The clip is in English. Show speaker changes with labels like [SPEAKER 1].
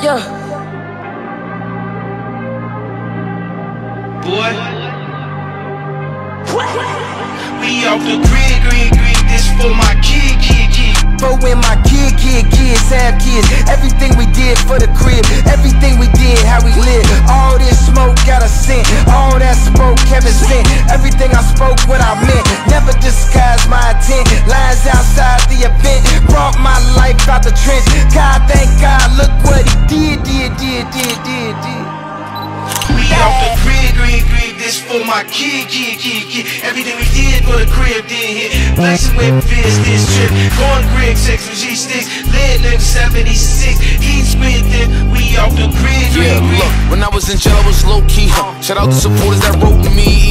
[SPEAKER 1] Yeah.
[SPEAKER 2] Boy. What? We off the grid, grid, grid. This for my kid, kid, kid.
[SPEAKER 3] For when my kid, kid, kids have kids. Everything we did for the crib, everything we did, how we live. All this smoke got a scent, all that smoke Kevin sent. Everything I spoke, what I meant. Never disguise my intent. Lines outside the event, brought my life out the trench. God, thank God, look did, did, did.
[SPEAKER 2] We off the grid, grid, grid. This for my kid, kid, kid, kid. Everything we did for the crib did hit. Flexing with fist this trip. Going grid, sex with G sticks. Lead nigga 76. He spit it. We off the grid,
[SPEAKER 4] Yeah,
[SPEAKER 2] grid, grid.
[SPEAKER 4] look, when I was in jail, I was low key. Huh? Shout out to supporters that wrote me.